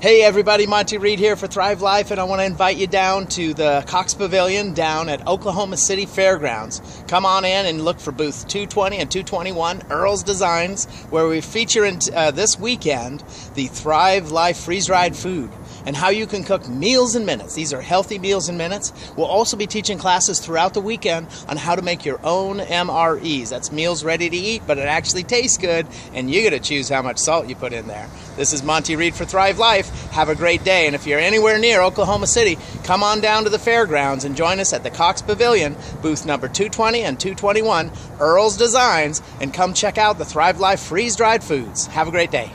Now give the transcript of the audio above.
Hey everybody, Monty Reed here for Thrive Life, and I want to invite you down to the Cox Pavilion down at Oklahoma City Fairgrounds. Come on in and look for booth 220 and 221, Earl's Designs, where we feature in, uh, this weekend the Thrive Life freeze dried food and how you can cook meals in minutes. These are healthy meals in minutes. We'll also be teaching classes throughout the weekend on how to make your own MREs. That's meals ready to eat, but it actually tastes good, and you got to choose how much salt you put in there. This is Monty Reed for Thrive Life. Have a great day, and if you're anywhere near Oklahoma City, come on down to the fairgrounds and join us at the Cox Pavilion, booth number 220 and 221, Earl's Designs, and come check out the Thrive Life freeze dried foods. Have a great day.